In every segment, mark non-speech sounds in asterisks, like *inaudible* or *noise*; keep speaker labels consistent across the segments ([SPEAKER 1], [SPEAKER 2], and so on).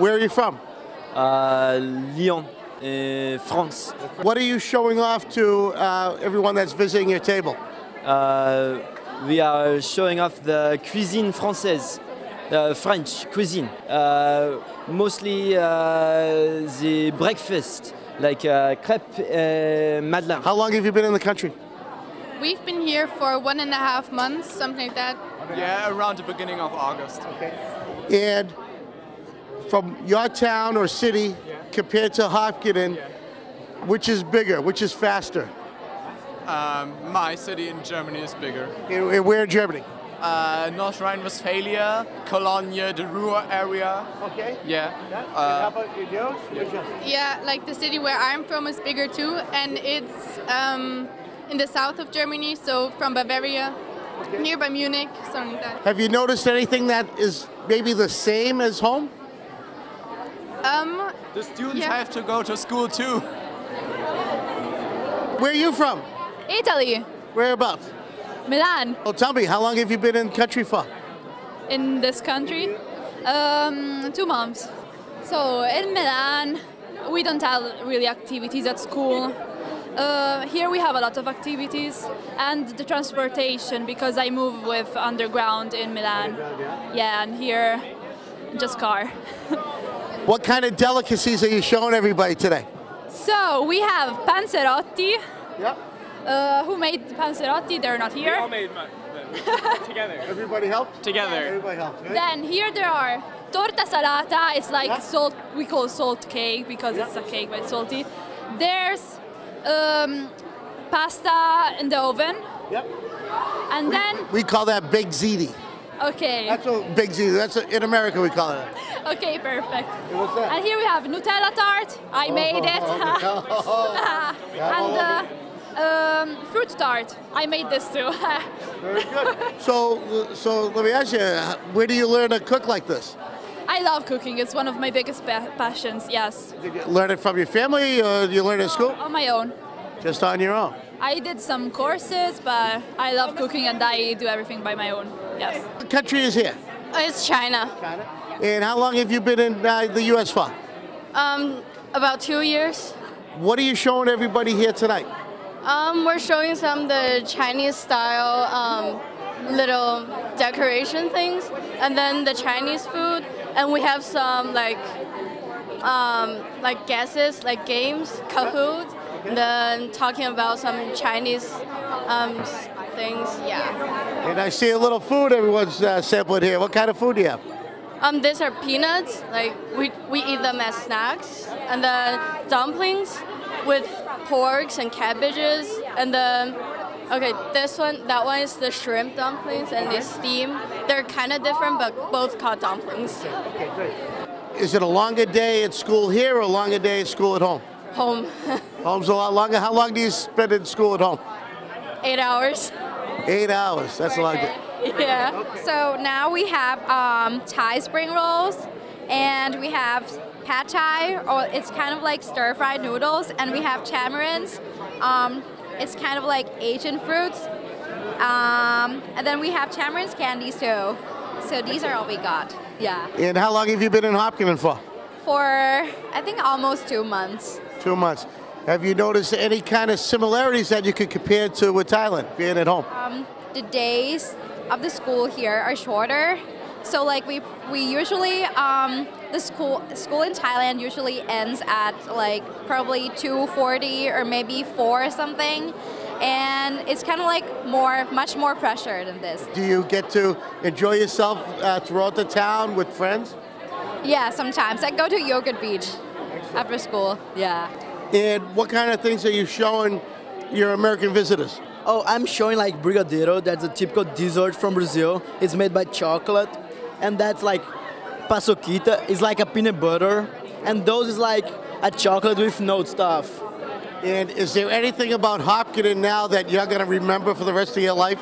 [SPEAKER 1] where are you from?
[SPEAKER 2] Uh, Lyon, uh, France.
[SPEAKER 1] What are you showing off to uh, everyone that's visiting your table?
[SPEAKER 2] Uh, we are showing off the cuisine française, uh, French cuisine. Uh, mostly uh, the breakfast, like uh, crêpe uh, madeleine.
[SPEAKER 1] How long have you been in the country?
[SPEAKER 3] We've been here for one and a half months, something like that.
[SPEAKER 4] Yeah, around the beginning of August.
[SPEAKER 1] And from your town or city compared to Hopkinton, which is bigger, which is faster?
[SPEAKER 4] Um, my city in Germany is bigger.
[SPEAKER 1] And- and Where in Germany?
[SPEAKER 4] Uh, North Rhine-Westphalia, Cologne, the Ruhr area.
[SPEAKER 1] Okay.
[SPEAKER 4] Yeah. Uh,
[SPEAKER 1] about yours?
[SPEAKER 3] Yeah, like the city where I'm from is bigger too, and it's um, in the south of Germany, so from Bavaria, nearby Munich, something like that.
[SPEAKER 1] Have you noticed anything that is maybe the same as home?
[SPEAKER 3] Um,
[SPEAKER 4] the students
[SPEAKER 3] Yeah.
[SPEAKER 4] have to go to school too.
[SPEAKER 1] Where are you from?
[SPEAKER 5] Italy,
[SPEAKER 1] Whereabouts?
[SPEAKER 5] Milan,
[SPEAKER 1] Well, tell me, how long have you been in country for?
[SPEAKER 5] in this country. Um, two months. So in Milan, we don't have really activities at school. Uh, here we have a lot of activities and the transportation because I move with underground in Milan. Yeah, and here just car. *laughs*
[SPEAKER 1] What kind of delicacies are you showing everybody today?
[SPEAKER 5] So we have panzerotti.
[SPEAKER 1] Yep.
[SPEAKER 5] Uh, who made the panzerotti? They're not here.
[SPEAKER 4] All made them *laughs* together.
[SPEAKER 1] Everybody helped?
[SPEAKER 4] Together.
[SPEAKER 1] Everybody helped. right?
[SPEAKER 5] Then here there are torta salata. It's like
[SPEAKER 1] Yeah.
[SPEAKER 5] salt. We call salt cake because it's a cake but it's salty. There's um, pasta in the oven,
[SPEAKER 1] Yep.
[SPEAKER 5] and then
[SPEAKER 1] We call that big ziti.
[SPEAKER 5] Okay,
[SPEAKER 1] That's what big ziti. That's a, in America we call it.
[SPEAKER 5] okay, perfect.
[SPEAKER 1] What's that?
[SPEAKER 5] And here we have Nutella tart. I made it. *laughs* and uh, um, fruit tart. I made this too. *laughs*
[SPEAKER 1] Very good. So, so let me ask you, where do you learn to cook like this?
[SPEAKER 5] I love cooking. It's one of my biggest pa- passions. Yes,
[SPEAKER 1] Did you learn it from your family, or did you learn it at school?
[SPEAKER 5] on my own.
[SPEAKER 1] Just on your own.
[SPEAKER 5] I did some courses, but I love cooking and I do everything by my own. Yes.
[SPEAKER 1] What country is here?
[SPEAKER 3] it's China.
[SPEAKER 1] China. And how long have you been in uh, the U.S. for?
[SPEAKER 3] Um, about two years.
[SPEAKER 1] What are you showing everybody here tonight?
[SPEAKER 3] Um, we're showing some the Chinese style um, little decoration things, and then the Chinese food, and we have some like um, like guesses, like games, Kahoot, and then talking about some Chinese um, things. Yeah.
[SPEAKER 1] And I see a little food everyone's uh, sampling here. What kind of food do you have?
[SPEAKER 3] Um, these are peanuts. Like we we eat them as snacks, and then dumplings with porks and cabbages, and then okay, this one, that one is the shrimp dumplings, and they steam. They're kind of different, but both called dumplings.
[SPEAKER 1] Is it a longer day at school here or a longer day at school at home?
[SPEAKER 3] Home, *laughs*
[SPEAKER 1] Home's a lot longer. How long do you spend in school at home?
[SPEAKER 3] eight hours.
[SPEAKER 1] Eight hours. That's a long day.
[SPEAKER 3] Yeah.
[SPEAKER 6] So now we have um, Thai spring rolls, and we have pad Thai, or it's kind of like stir fried noodles, and we have tamarins. Um, it's kind of like Asian fruits. Um, and then we have tamarins candies too. So these are all we got. Yeah.
[SPEAKER 1] And how long have you been in Hopkinton for?
[SPEAKER 6] For I think almost two months.
[SPEAKER 1] Two months. Have you noticed any kind of similarities that you could compare to with Thailand, being at home?
[SPEAKER 6] Um, the days of the school here are shorter. So like we we usually um, the school school in Thailand usually ends at like probably 2:40 or maybe 4 or something. And it's kind of like more much more pressure than this.
[SPEAKER 1] Do you get to enjoy yourself uh, throughout the town with friends?
[SPEAKER 6] Yeah, sometimes I go to Yogurt Beach after school. Yeah.
[SPEAKER 1] And what kind of things are you showing your American visitors?
[SPEAKER 7] Oh, I'm showing like brigadeiro. That's a typical dessert from Brazil. It's made by chocolate, and that's like paçoquita. It's like a peanut butter, and those is like a chocolate with no stuff.
[SPEAKER 1] And is there anything about Hopkinton now that you're going to remember for the rest of your life?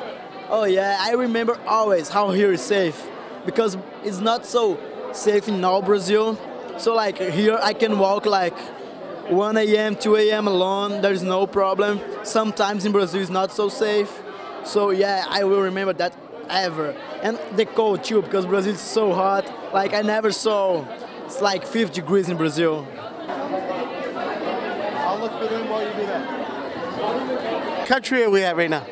[SPEAKER 7] Oh yeah, I remember always how here is safe, because it's not so safe in all Brazil. So like here I can walk like 1 a.m., 2 a.m. alone. There's no problem. Sometimes in Brazil it's not so safe. So yeah, I will remember that ever. And the cold too, because Brazil is so hot. Like I never saw it's like 50 degrees in Brazil.
[SPEAKER 1] I'll look for them while you do that. Country are we at right now?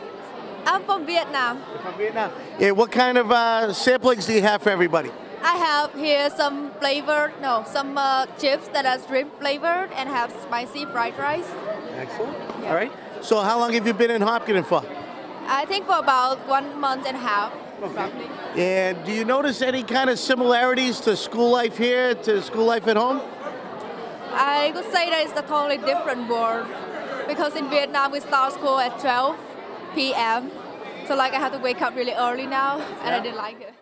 [SPEAKER 8] I'm from Vietnam.
[SPEAKER 1] From Vietnam. Yeah, what kind of uh, samplings do you have for everybody?
[SPEAKER 8] I have here some flavored, no, some uh, chips that are shrimp flavored and have spicy fried rice.
[SPEAKER 1] Excellent. All right. So how long have you been in Hopkinton for?
[SPEAKER 8] I think for about one month and a half. roughly.
[SPEAKER 1] And do you notice any kind of similarities to school life here to school life at home?
[SPEAKER 8] I could say that it's a totally different world because in Vietnam we start school at 12 p.m. So like I have to wake up really early now and I didn't like it.